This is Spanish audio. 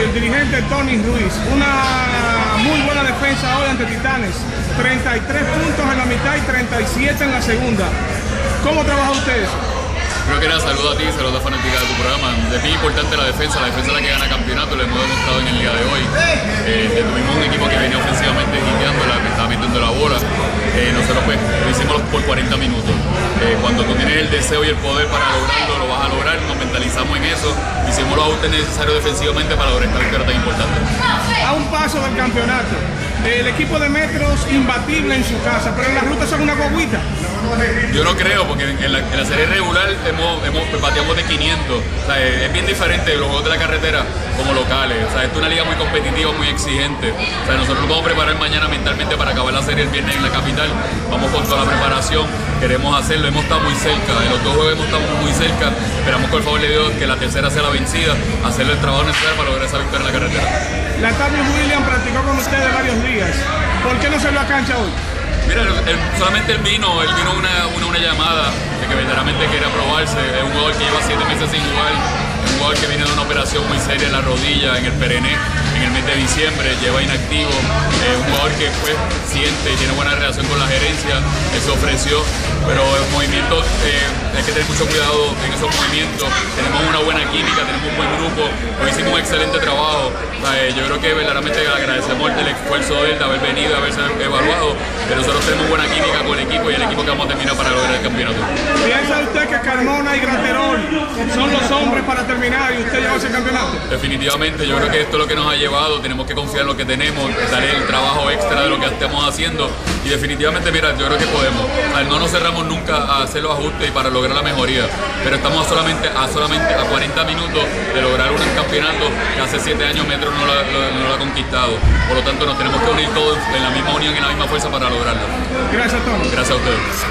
el dirigente Tony Ruiz. Una muy buena defensa hoy ante Titanes. 33 puntos en la mitad y 37 en la segunda. ¿Cómo trabaja ustedes? Creo que nada, saludo a ti, saludo a fanática de tu programa. Es bien importante la defensa, la defensa es la que gana campeonato, lo hemos demostrado en el día de hoy. Eh, tuvimos un equipo que venía ofensivamente la que estaba metiendo la bola. Eh, nosotros pues lo hicimos por 40 minutos. Eh, cuando tú tienes el deseo y el poder para lograrlo, lo vas a lograr, nos mentalizamos en eso, hicimos los ajustes necesarios defensivamente para lograr esta victoria tan importante. A un paso del campeonato, el equipo de Metros imbatible en su casa, pero en la ruta son una guaguita. Yo no creo, porque en la, serie regular hemos, hemos bateamos de 500. O sea, es bien diferente los juegos de la carretera como locales. O sea, esto es una liga muy competitiva, muy exigente. O sea, nosotros nos vamos a preparar mañana mentalmente para acabar la serie el viernes en la capital. Vamos con toda la preparación, queremos hacerlo, hemos estado muy cerca. En los dos juegos hemos estado muy cerca. Esperamos con el favor de Dios que la tercera sea la vencida, hacerle el trabajo necesario para lograr esa victoria en la carretera. La tarde William practicó con ustedes varios días. ¿Por qué no se a cancha hoy? Mira, solamente él vino, él vino una, una, llamada de que verdaderamente quería probarse. Es un jugador que lleva siete meses sin jugar, operación muy seria en la rodilla, en el perené, en el mes de diciembre, lleva inactivo. Es un jugador que pues, siente y tiene buena relación con la gerencia, se ofreció, pero el movimiento eh, hay que tener mucho cuidado en esos movimientos. Tenemos una buena química, tenemos un buen grupo, hoy hicimos un excelente trabajo. Eh, yo creo que verdaderamente agradecemos el, esfuerzo de él de haber venido, de haberse evaluado, pero nosotros tenemos buena química con el equipo y el equipo que vamos a terminar para lograr el campeonato. ¿Piensa usted que Carmona y Graterol son los hombres para terminar y usted llevarse el campeonato? Definitivamente, yo creo que esto es lo que nos ha llevado, tenemos que confiar en lo que tenemos, dar el trabajo extra de lo que estamos haciendo y definitivamente, mira, yo creo que podemos. no nos cerramos nunca a hacer los ajustes y para lograr la mejoría, pero estamos solamente a solamente a 40 minutos de lograr un campeonato que hace 7 años Metro no lo, ha conquistado. Por lo tanto, nos tenemos que unir todos en la misma unión y en la misma fuerza para lograrlo. Gracias, Tom. Gracias a ustedes.